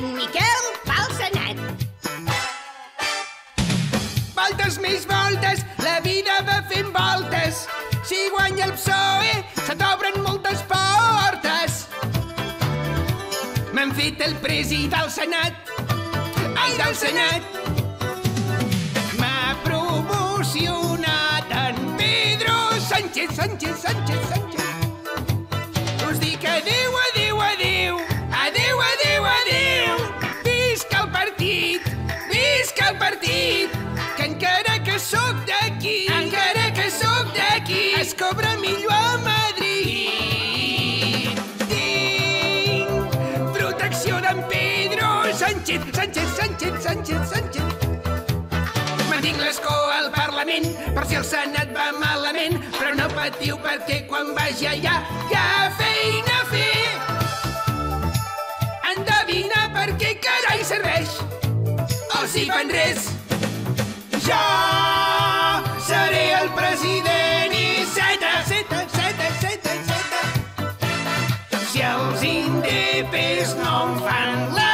en Miquel pel Senat. Voltes més voltes, la vida va fent voltes. Si guanya el PSOE, se t'obren moltes portes. M'han fet el presi del Senat. Ai, del Senat. M'ha promocionat en Pedro Sánchez, Sánchez, Sánchez, Sánchez. Us dic adéu, d'aquí, encara que sóc d'aquí, es cobra millor a Madrid. Tinc protecció d'en Pedro Sánchez, Sánchez, Sánchez, Sánchez, Sánchez. Mantinc l'escó al Parlament per si el Senat va malament, però no patiu perquè quan vagi allà hi ha feina a fer. Endevina per què carai serveix o si fan res. zelfs in de beest van.